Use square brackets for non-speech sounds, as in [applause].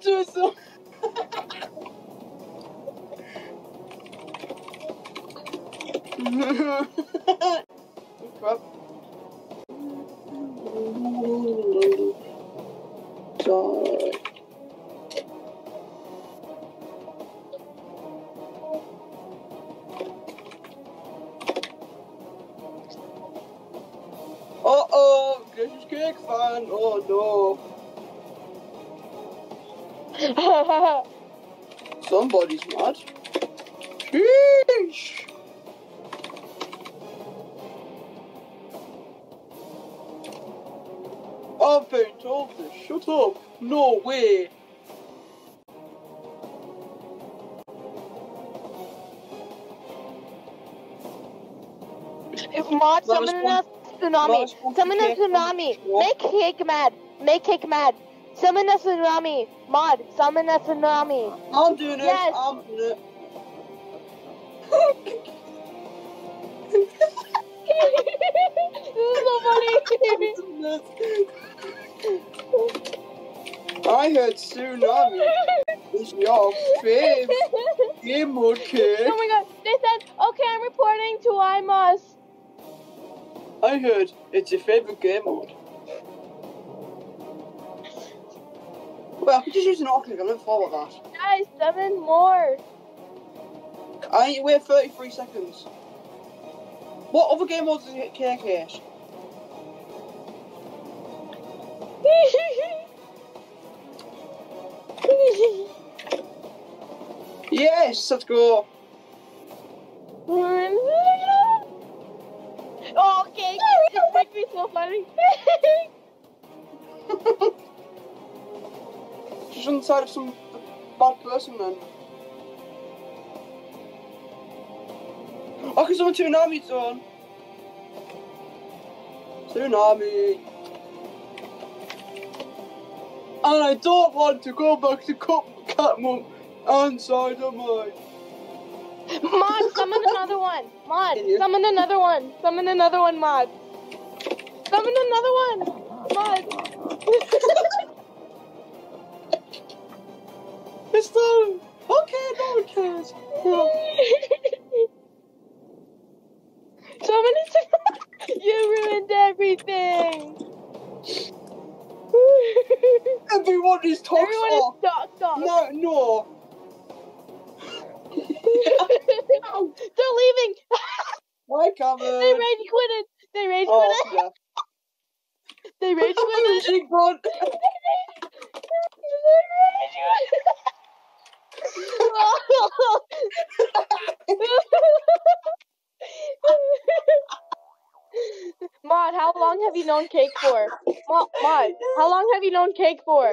back to us. so- Crap. Sorry. Uh oh, this is cake fan. Oh no. [laughs] Somebody's mad. Sheesh. I've been told to shut up. No way. Mod, That summon a tsunami. Summon a tsunami. Make cake mad. Make cake mad. Summon a tsunami. Mod, summon a tsunami. I'm doing it. Yes. I'm doing it. this is so funny. [laughs] I heard tsunami is your mode cake. [laughs] oh my god, they said, okay, I'm reporting to IMOS. I heard it's your favorite game mode. Well, I could just use an Oculus. I'm looking forward to that. Guys, seven more. I need to wait 33 seconds. What other game modes does it cake hate? Yes, let's go. oh, okay, this makes me so funny. [laughs] She's on the side of some bad person then. Oh, because I'm a tsunami zone. Tsunami. And I don't want to go back to cut Cat inside and Dynamite. Mod, summon another one. Mod, summon another one. Summon another one, Mod. Summon another one. Mod. [laughs] It's done. Okay, no one cares. so many [laughs] You ruined everything. [laughs] Everyone is toxic. Everyone is docked off. No, no. [laughs] They're leaving. Hi, Cameron. they rage quitted. They rage Oh, quitted. yeah. They rage quitted. She gone. Mod, how long have you known cake for? Mod, how long have you known cake for?